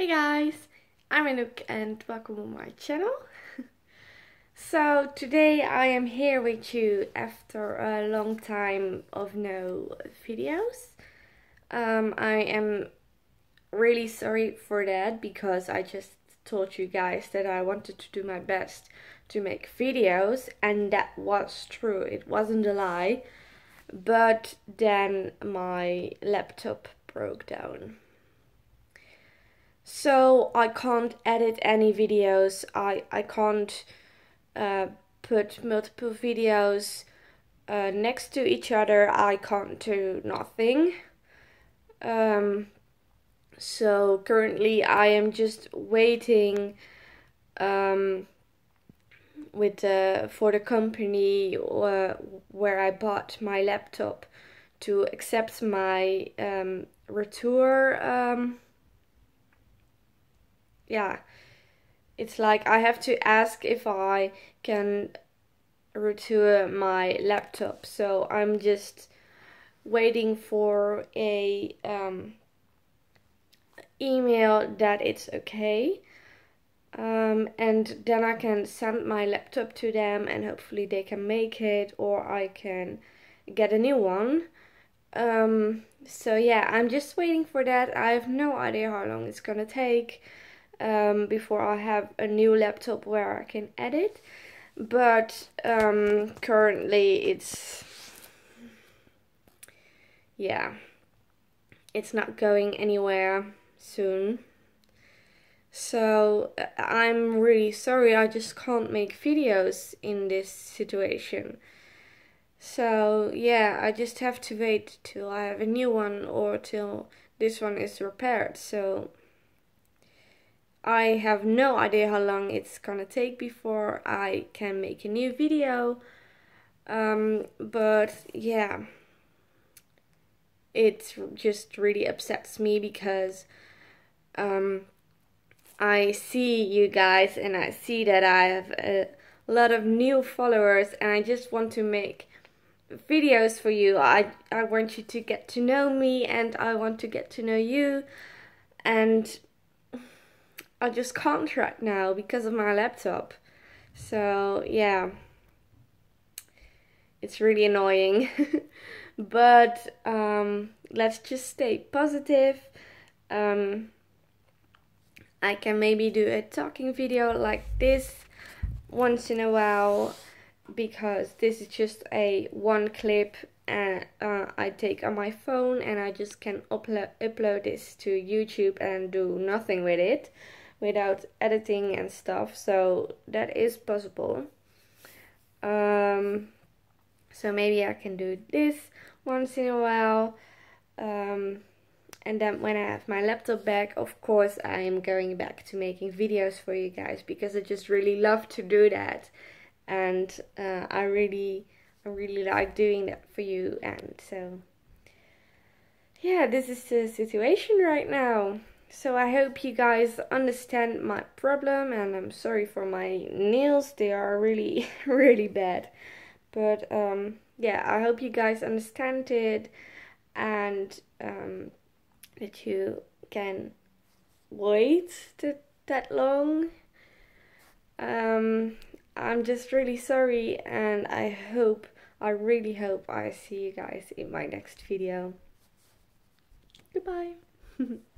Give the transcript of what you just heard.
Hey guys, I'm Anouk and welcome on my channel. so today I am here with you after a long time of no videos. Um, I am really sorry for that because I just told you guys that I wanted to do my best to make videos and that was true, it wasn't a lie. But then my laptop broke down so I can't edit any videos. I, I can't uh, put multiple videos uh, next to each other. I can't do nothing. Um, so currently I am just waiting um, with uh, for the company uh, where I bought my laptop to accept my um, retour um, yeah, it's like I have to ask if I can return my laptop. So I'm just waiting for a um, email that it's okay. Um, and then I can send my laptop to them and hopefully they can make it or I can get a new one. Um, so yeah, I'm just waiting for that. I have no idea how long it's gonna take um, before I have a new laptop where I can edit. But um, currently it's yeah, it's not going anywhere soon. So uh, I'm really sorry, I just can't make videos in this situation. So yeah, I just have to wait till I have a new one or till this one is repaired. So I have no idea how long it's gonna take before I can make a new video. Um, but yeah, it just really upsets me because um, I see you guys and I see that I have a lot of new followers and I just want to make videos for you. I, I want you to get to know me and I want to get to know you and I just can't right now because of my laptop. So yeah, it's really annoying. but um, let's just stay positive. Um, I can maybe do a talking video like this once in a while because this is just a one clip and uh, I take on my phone and I just can upload upload this to YouTube and do nothing with it without editing and stuff so that is possible. Um, so maybe I can do this once in a while. Um, and then when I have my laptop back of course I am going back to making videos for you guys because I just really love to do that. And uh, I really I really like doing that for you. And so yeah this is the situation right now so I hope you guys understand my problem and I'm sorry for my nails. They are really, really bad. But um, yeah, I hope you guys understand it and um, that you can wait to, that long. Um, I'm just really sorry and I hope, I really hope I see you guys in my next video. Goodbye.